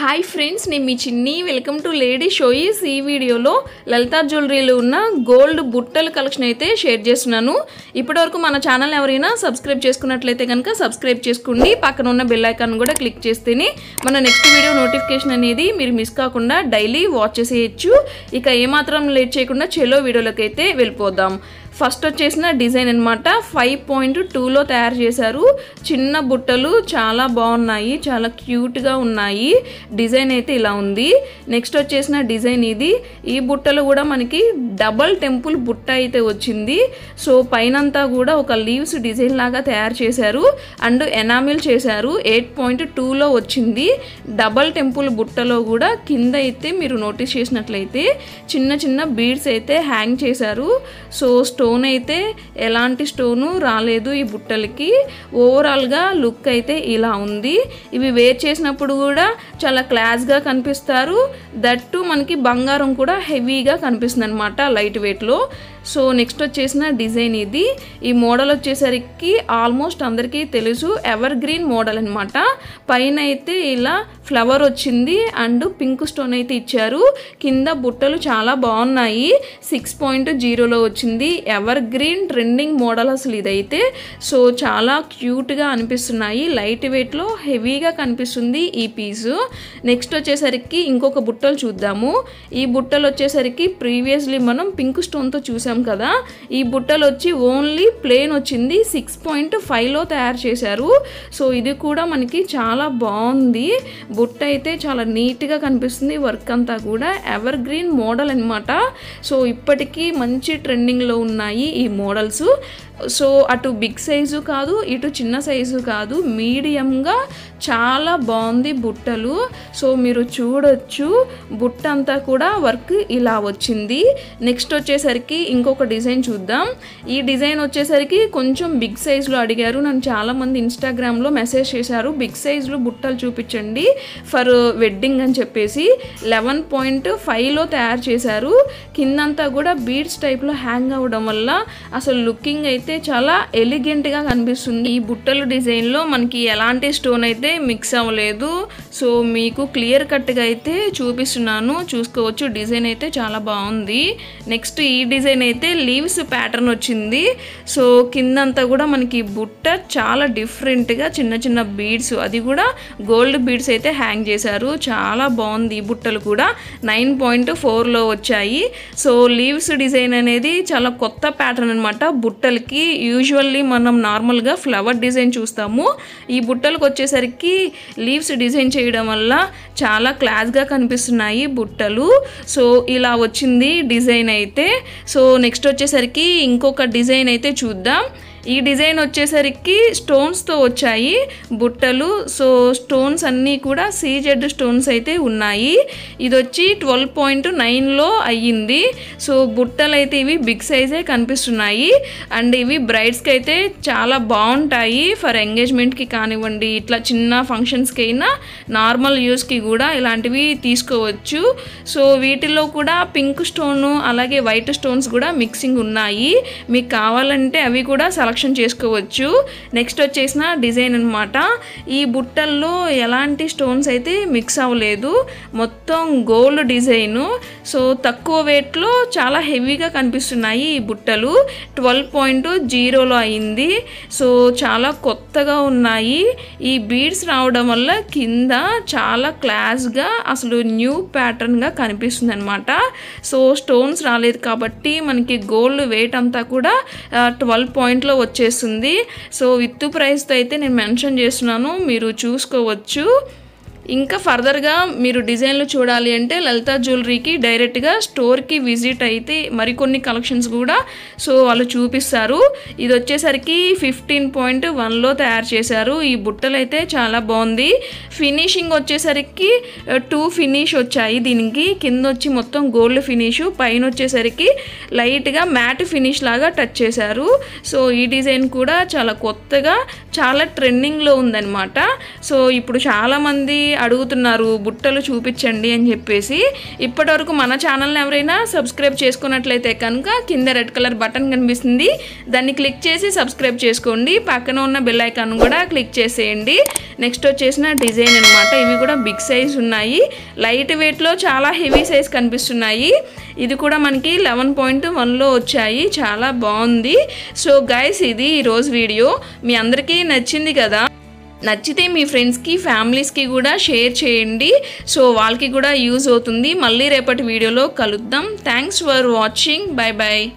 Hi friends నేను మీ చిన్ని. Welcome to lady షోయిస్ ఈ వీడియోలో లలితా జ్యువెలరీలో ఉన్న గోల్డ్ బుట్టల కలెక్షన్ అయితే షేర్ చేస్తున్నాను. ఇప్పటివరకు మన ఛానల్ ఎవరైనా సబ్స్క్రైబ్ చేసుకున్నట్లయితే కనుక సబ్స్క్రైబ్ చేసుకోండి. పక్కన ఉన్న బెల్ ఐకాన్ కూడా క్లిక్ చేస్తేనే మన నెక్స్ట్ వీడియో నోటిఫికేషన్ అనేది మీరు మిస్ కాకుండా డైలీ వాచ్ చేసేయచ్చు. ఇక ఏమాత్రం లేట్ చేయకుండా చెలో వీడియోలోకి అయితే వెళ్ళిపోదాం. ఫస్ట్ వచ్చేసిన డిజైన్ అనమాట ఫైవ్ పాయింట్ టూలో తయారు చేశారు. చిన్న బుట్టలు చాలా బాగున్నాయి చాలా క్యూట్గా ఉన్నాయి. డిజైన్ అయితే ఇలా ఉంది. నెక్స్ట్ వచ్చేసిన డిజైన్ ఇది. ఈ బుట్టలు కూడా మనకి డబల్ టెంపుల్ బుట్ట అయితే వచ్చింది. సో పైనంతా కూడా ఒక లీవ్స్ డిజైన్ లాగా తయారు చేశారు. అండ్ ఎనామిల్ చేశారు. ఎయిట్ పాయింట్ టూలో వచ్చింది. డబల్ టెంపుల్ బుట్టలో కూడా కింద అయితే మీరు నోటీస్ చేసినట్లయితే చిన్న చిన్న బీడ్స్ అయితే హ్యాంగ్ చేశారు. సో స్టోన్ అయితే ఎలాంటి స్టోను రాలేదు ఈ బుట్టలకి. ఓవరాల్గా లుక్ అయితే ఇలా ఉంది. ఇవి వేర్ చేసినప్పుడు కూడా చాలా క్లాస్గా కనిపిస్తారు. దట్టు మనకి బంగారం కూడా హెవీగా కనిపిస్తుంది అనమాట లైట్ వెయిట్లో. సో నెక్స్ట్ వచ్చేసిన డిజైన్ ఇది. ఈ మోడల్ వచ్చేసరికి ఆల్మోస్ట్ అందరికీ తెలుసు ఎవర్ గ్రీన్ మోడల్ అనమాట పైన అయితే ఇలా ఫ్లవర్ వచ్చింది అండ్ పింక్ స్టోన్ అయితే ఇచ్చారు. కింద బుట్టలు చాలా బాగున్నాయి. సిక్స్ పాయింట్ జీరోలో వచ్చింది. ఎవర్ గ్రీన్ ట్రెండింగ్ మోడల్ అసలు ఇదైతే. సో చాలా క్యూట్గా అనిపిస్తున్నాయి. లైట్ వెయిట్లో హెవీగా కనిపిస్తుంది ఈ పీసు. నెక్స్ట్ వచ్చేసరికి ఇంకొక బుట్టలు చూద్దాము. ఈ బుట్టలు వచ్చేసరికి ప్రీవియస్లీ మనం పింక్ స్టోన్తో చూసాం కదా? ఈ బుట్టలు వచ్చి ఓన్లీ ప్లేన్ వచ్చింది. సిక్స్ పాయింట్ ఫైవ్లో తయారు చేశారు. సో ఇది కూడా మనకి చాలా బాగుంది. బుట్ట అయితే చాలా నీట్గా కనిపిస్తుంది. వర్క్ అంతా కూడా ఎవర్ గ్రీన్ మోడల్ అనమాట సో ఇప్పటికీ మంచి ట్రెండింగ్లో ఉన్నాయి ఈ మోడల్స్. సో అటు బిగ్ సైజు కాదు ఇటు చిన్న సైజు కాదు మీడియంగా చాలా బాగుంది బుట్టలు. సో మీరు చూడొచ్చు బుట్ట అంతా కూడా వర్క్ ఇలా వచ్చింది. నెక్స్ట్ వచ్చేసరికి ఇంకొక డిజైన్ చూద్దాం. ఈ డిజైన్ వచ్చేసరికి కొంచెం బిగ్ సైజులో అడిగారు. నన్ను చాలామంది ఇన్స్టాగ్రామ్లో మెసేజ్ చేశారు బిగ్ సైజులో బుట్టలు చూపించండి ఫర్ వెడ్డింగ్ అని చెప్పేసి. లెవెన్ పాయింట్ ఫైవ్లో తయారు చేశారు. కిందంతా కూడా బీడ్స్ టైప్లో హ్యాంగ్ అవ్వడం వల్ల అసలు లుకింగ్ అయితే చాలా ఎలిగెంట్గా కనిపిస్తుంది. ఈ బుట్టలు డిజైన్లో మనకి ఎలాంటి స్టోన్ అయితే మిక్స్ అవ్వలేదు. సో మీకు క్లియర్ కట్గా అయితే చూపిస్తున్నాను. చూసుకోవచ్చు డిజైన్ అయితే చాలా బాగుంది. నెక్స్ట్ ఈ డిజైన్ అయితే లీవ్స్ ప్యాటర్న్ వచ్చింది. సో కిందంతా కూడా మనకి బుట్ట చాలా డిఫరెంట్గా చిన్న చిన్న బీడ్స్ అది కూడా గోల్డ్ బీడ్స్ అయితే హ్యాంగ్ చేశారు. చాలా బాగుంది ఈ బుట్టలు కూడా. నైన్ పాయింట్ ఫోర్లో వచ్చాయి. సో లీవ్స్ డిజైన్ అనేది చాలా కొత్త ప్యాటర్న్ అనమాట బుట్టలకి. యూజువల్లీ మనం నార్మల్గా ఫ్లవర్ డిజైన్ చూస్తాము. ఈ బుట్టలకు వచ్చేసరికి లీవ్స్ డిజైన్ చేయడం వల్ల చాలా క్లాస్గా కనిపిస్తున్నాయి బుట్టలు. సో ఇలా వచ్చింది డిజైన్ అయితే. సో నెక్స్ట్ వచ్చేసరికి ఇంకొక డిజైన్ అయితే చూద్దాం. ఈ డిజైన్ వచ్చేసరికి స్టోన్స్తో వచ్చాయి బుట్టలు. సో స్టోన్స్ అన్నీ కూడా సీజెడ్ స్టోన్స్ అయితే ఉన్నాయి. ఇది వచ్చి ట్వెల్వ్ పాయింట్ నైన్లో అయ్యింది. సో బుట్టలు అయితే ఇవి బిగ్ సైజే కనిపిస్తున్నాయి. అండ్ ఇవి బ్రైడ్స్కి అయితే చాలా బాగుంటాయి. ఫర్ ఎంగేజ్మెంట్కి కానివ్వండి ఇట్లా చిన్న ఫంక్షన్స్కి అయినా నార్మల్ యూస్కి కూడా ఇలాంటివి తీసుకోవచ్చు. సో వీటిలో కూడా పింక్ స్టోను అలాగే వైట్ స్టోన్స్ కూడా మిక్సింగ్ ఉన్నాయి. మీకు కావాలంటే అవి కూడా సెలక్షన్ చేసుకోవచ్చు. నెక్స్ట్ వచ్చేసిన డిజైన్ అనమాట ఈ బుట్టల్లో ఎలాంటి స్టోన్స్ అయితే మిక్స్ అవ్వలేదు. మొత్తం గోల్డ్ డిజైను. సో తక్కువ వెయిట్లో చాలా హెవీగా కనిపిస్తున్నాయి ఈ బుట్టలు. ట్వెల్వ్ పాయింట్ జీరోలో అయింది. సో చాలా కొత్తగా ఉన్నాయి. ఈ బీడ్స్ రావడం వల్ల కింద చాలా క్లాస్గా అసలు న్యూ ప్యాటర్న్గా కనిపిస్తుంది అనమాట సో స్టోన్స్ రాలేదు కాబట్టి మనకి గోల్డ్ వెయిట్ అంతా కూడా ట్వెల్వ్ పాయింట్లో వచ్చేస్తుంది సో విత్ ప్రైస్తో అయితే నేను మెన్షన్ చేస్తున్నాను. మీరు చూసుకోవచ్చు. ఇంకా ఫర్దర్గా మీరు డిజైన్లు చూడాలి అంటే లలితా జ్యువెలరీకి డైరెక్ట్గా స్టోర్కి విజిట్ అయితే మరికొన్ని కలెక్షన్స్ కూడా సో వాళ్ళు చూపిస్తారు. ఇది వచ్చేసరికి ఫిఫ్టీన్ పాయింట్ వన్లో తయారు చేశారు. ఈ బుట్టలు అయితే చాలా బాగుంది. ఫినిషింగ్ వచ్చేసరికి టూ ఫినిష్ వచ్చాయి దీనికి. కింద వచ్చి మొత్తం గోల్డ్ ఫినిష్ పైన వచ్చేసరికి లైట్గా మ్యాట్ ఫినిష్ లాగా టచ్ చేశారు. సో ఈ డిజైన్ కూడా చాలా కొత్తగా చాలా ట్రెండింగ్లో ఉందన్నమాట. సో ఇప్పుడు చాలామంది అడుగుతున్నారు బుట్టలు చూపించండి అని చెప్పేసి. ఇప్పటివరకు మన ఛానల్ని ఎవరైనా సబ్స్క్రైబ్ చేసుకున్నట్లయితే కనుక కింద రెడ్ కలర్ బటన్ కనిపిస్తుంది. దాన్ని క్లిక్ చేసి సబ్స్క్రైబ్ చేసుకోండి. పక్కన ఉన్న బెల్ ఐకాన్ కూడా క్లిక్ చేసేయండి. నెక్స్ట్ వచ్చేసిన డిజైన్ అనమాట ఇవి కూడా బిగ్ సైజ్ ఉన్నాయి. లైట్ వెయిట్లో చాలా హెవీ సైజ్ కనిపిస్తున్నాయి. ఇది కూడా మనకి లెవెన్ పాయింట్ వన్లో వచ్చాయి. చాలా బాగుంది. సో గైస్ ఇది ఈరోజు వీడియో. మీ అందరికీ నచ్చింది కదా. నచ్చితే మీ ఫ్రెండ్స్కి ఫ్యామిలీస్కి కూడా షేర్ చేయండి. సో వాళ్ళకి కూడా యూజ్ అవుతుంది. మళ్ళీ రేపటి వీడియోలో కలుద్దాం. Thanks for watching. Bye bye